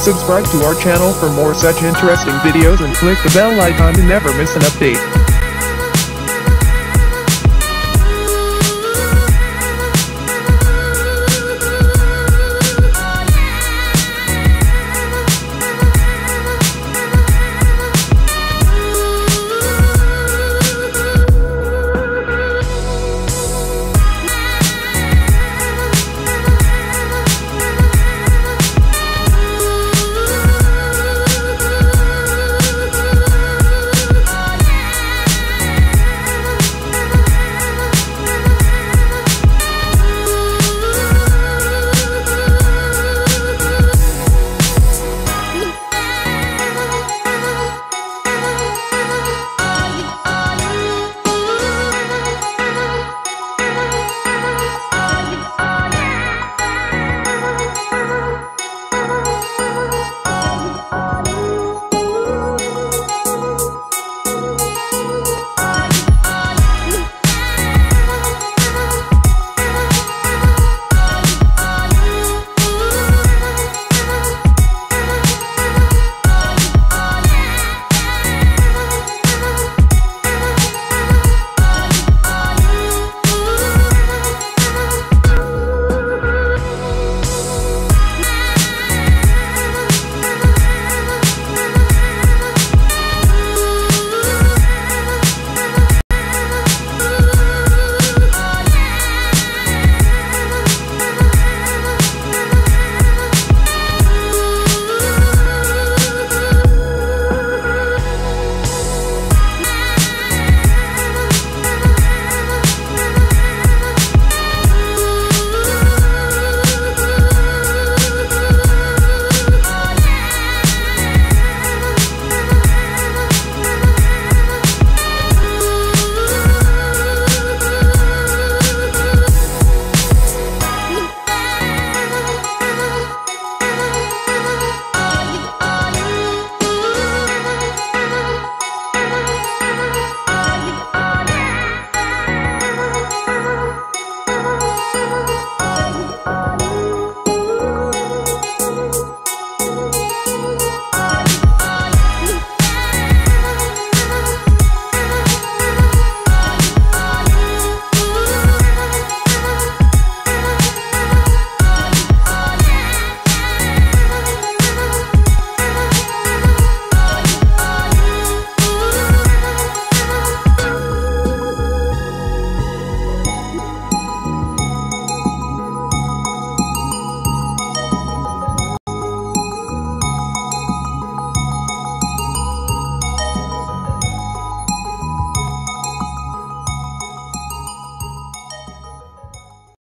Subscribe to our channel for more such interesting videos and click the bell icon to never miss an update.